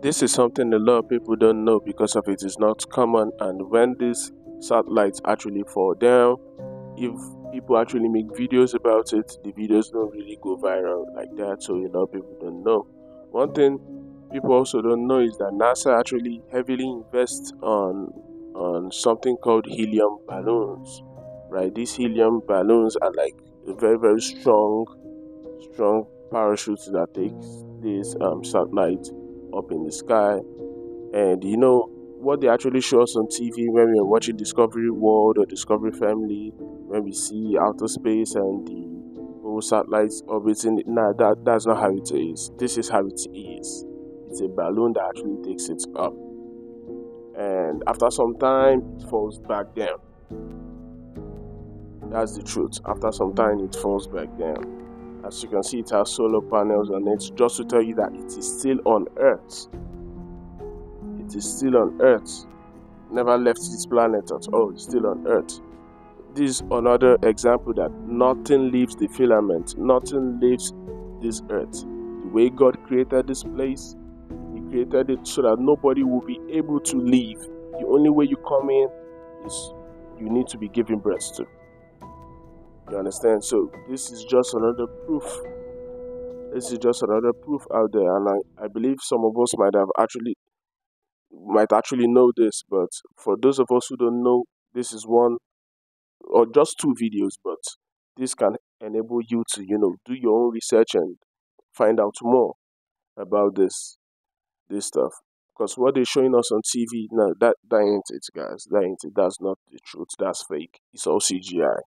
This is something a lot of people don't know because of it is not common and when these satellites actually fall down, if people actually make videos about it, the videos don't really go viral like that, so a lot of people don't know. One thing people also don't know is that NASA actually heavily invests on on something called helium balloons. Right? These helium balloons are like very very strong strong parachutes that takes these um, satellite up in the sky. And you know what they actually show us on TV when we're watching Discovery World or Discovery Family, when we see outer space and the whole satellites orbiting. Nah, that that's not how it is. This is how it is. It's a balloon that actually takes it up, and after some time, it falls back down. That's the truth. After some time, it falls back down. As you can see, it has solar panels on it, just to tell you that it is still on Earth. It is still on Earth. Never left this planet at all. It's still on Earth. This is another example that nothing leaves the firmament, nothing leaves this Earth. The way God created this place, He created it so that nobody will be able to leave. The only way you come in is you need to be given breath to. You understand? So this is just another proof. This is just another proof out there, and I, I believe some of us might have actually might actually know this, but for those of us who don't know, this is one or just two videos, but this can enable you to, you know, do your own research and find out more about this this stuff. Because what they're showing us on TV, no, that that ain't it, guys. That ain't it. That's not the truth. That's fake. It's all CGI.